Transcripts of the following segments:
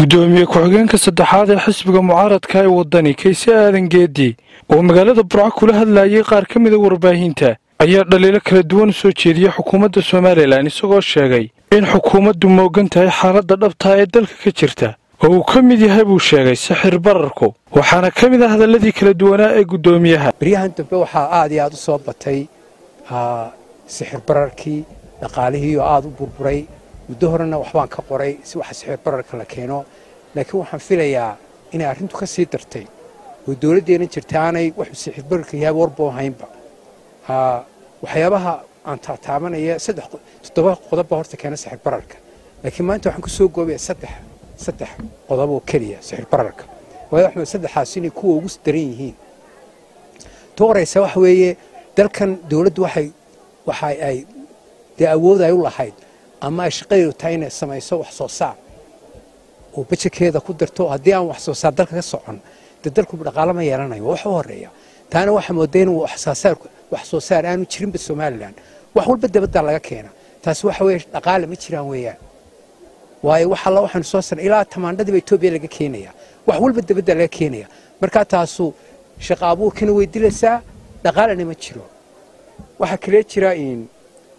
gudoomiye ku-xigeenka saddexaad ee xisbiga mucaaradka ee waddani kayse aadan geedi oo magaalada burco kula hadlayay qaar ka mida warbaahinta ayaa dhaliilo kala duwan u soo jeediyey xukuumadda somalilan isagoo sheegay in xukuumaddu moogan tahay xaaladda dhabtaa ee dalka ka jirta oo uu ka mid yahay buu sheegay sixir bararku waxaana ka mid ah hadalladii kala duwanaa ee guddoomiyaha baryahan dambe waxaa aad iyo aad u soo batay sixir bararkii dhaqaalihii oo aad u burburay muddo horena waxbaan ka qoray si waxa sixir bararka la keeno. Laakiin waxaan filayaa inay arrintu ka sii dartay. Oo dowladdeena jirta aanay wuxuu sixir bararka yahay warboo haynba. Waxyaabaha aan taataabanaya saddex toddoba qodobba horta keena sixir bararka. Laakiin maanta waxaan ku soo goobaya saddex saddex qodob oo keliya sixir bararka. Waayo waxmed saddexaas inay kuwa ugu daran yihiin. Ta horaysa waxa weeye dalkan dowladdu waxay waxa ay dee awood ay u lahayd ama ay shaqadeedu tahay inay samayso wax soo saar. Oo bajekeeda ku darto haddii aan wax soo saar dalka ka socon dee dalku dhaqaalo ma yeelanayo waa wax u horreeya taana waxaa moodaa in wax soo saar aanu jirinba somalilan wax walba dabaddaa laga keena. Taasi waxa weeye dhaqaale ma jiraan weeyaan. Waayo wax alla waxaanu soo sarnay ilaa tamaandhadiiba etoobiya laga keenaya wax walba dabaddaa laga keenaya markaa taasu shaqa abuurkana way dilaysaa dhaqaalena ma jiro. Waxaa kalee jira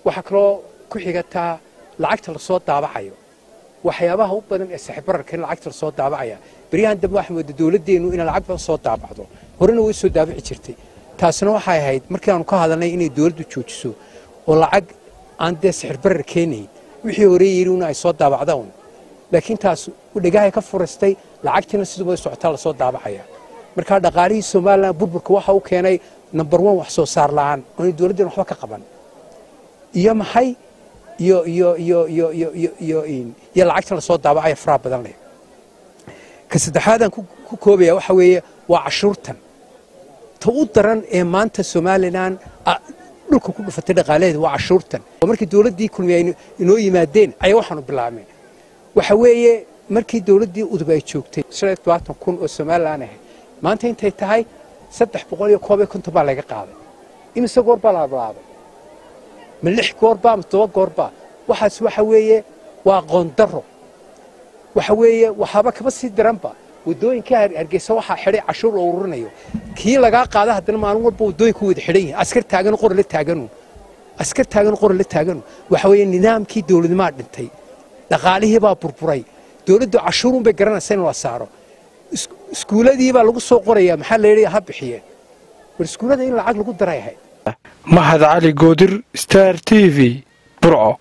waxaa kaloo ku xigataa lacagta la soo daabacayo. Waxyaabaha u badan ee saxibararka in lacagta la soo daabacaya. Beryahan dambe waxaa mooda dowladdeennu inay lacag badan soo daabacdo. Horena way soo daabici jirtay. Taasina waxay ahayd markii aanu ka hadalnay inay dowladdu joojiso oo lacag aan dee sixirbarar keenayn. Wixii hore yidhi una ay soo daabacda laakiin taas dhegahay ka furastay lacagtiina siduba socotaa la soo daabacaya. Markaa dhaqaalihii somalilan burburka waxa u keenay number one wax soo saar la'aan. Oonay dowladdeen waxba ka qaban. Iyo maxay iyo iyo iyo iyo iyo iyo iyo iyo lacagtan la soo daabacaya faraha badan leh. Ka saddexaadaan ku koobaya waxa weeye waa cashuurtan ta u daran ee maanta somalilan dhulka ku dhufatay dhaqaalaheeda waa cashuurtan markii dowladdii kulmiya inoo yimaadeen ayaa waxaanu bilaabeen waxa weeye markii dowladdii udub ay joogtay shan tobaatan kun oo somalilan ahayd maanta intay tahay saddex boqol iyo koob iyo konton baa laga qaaday. Imise goor baa la bilaabay ma lix goorba ama todoba goorba waxaas waxa weeye waa qoondaro waxa weeye waxaaba kaba sii daranba waddooyinka hargeysa waxaa xidhay cashuur loo ururinayo kii lagaa qaada haddana maalin walba waddooyinku wada xidhan yihiin askar taagan qora la taaganu askar taagan qora la taaganu waxa weeye nidaamkii dowladnimaa dhintay dhaqaalihii baa burburay dowladdu cashuurun bay garanaysa in la saaro iskuuladii baa lagu soo qorayaa maxaa la yidhi ha bixiyeen war iskuullada in lacag lagu daray ahayd mahad cali goodir star t v burco